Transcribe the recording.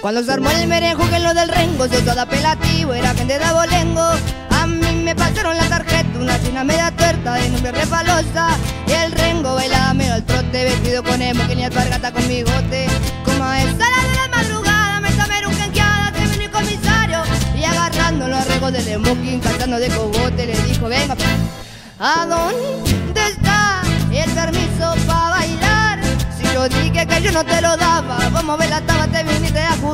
Cuando se armó el merenjo que lo del rengo se todo apelativo, era gente de abolengo. A mí me pasaron la tarjeta, una china media tuerta de nombre repalosa. Y el rengo bailaba medio al trote, vestido con emo, que ni alpargata con bigote. Como a esa hora de la madrugada me tomé un canqueada, te vino el comisario. Y agarrando los arregos del smoking, cantando de cogote, le dijo, venga, ¿a dónde está el permiso para bailar? Si yo dije que yo no te lo daba, vamos a ver la taba, te viniste a jugar.